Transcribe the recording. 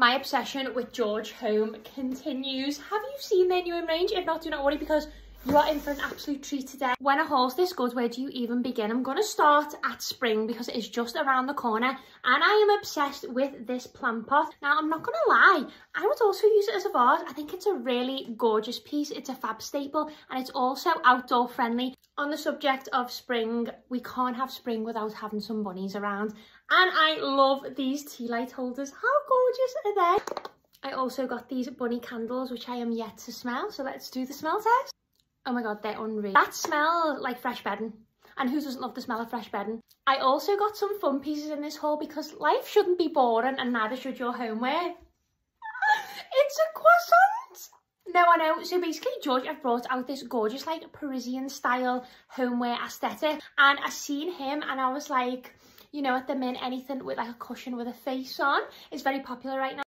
My obsession with George Home continues. Have you seen their new range? If not, do not worry because you are in for an absolute treat today. When a haul's this good, where do you even begin? I'm going to start at spring because it is just around the corner and I am obsessed with this plant pot. Now, I'm not going to lie, I would also use it as a vase. I think it's a really gorgeous piece. It's a fab staple and it's also outdoor friendly. On the subject of spring, we can't have spring without having some bunnies around. And I love these tea light holders. How gorgeous are they? I also got these bunny candles, which I am yet to smell. So let's do the smell test. Oh my god, they're unreal. That smell like fresh bedding. And who doesn't love the smell of fresh bedding? I also got some fun pieces in this haul because life shouldn't be boring and neither should your homeware. it's a croissant! No, I know. So basically, George have brought out this gorgeous, like, Parisian style homeware aesthetic. And I seen him and I was like, you know, at the mint, anything with like a cushion with a face on is very popular right now.